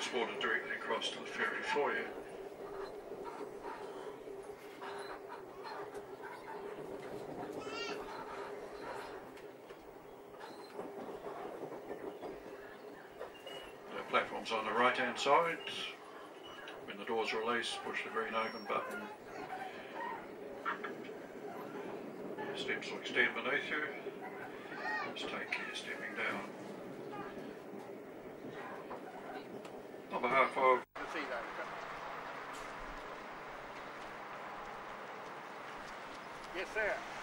transported directly across to the ferry for you. The platform's on the right hand side. When the doors release, push the green open button. Steps will extend beneath you. Just take care stepping down. On behalf of Yes, sir.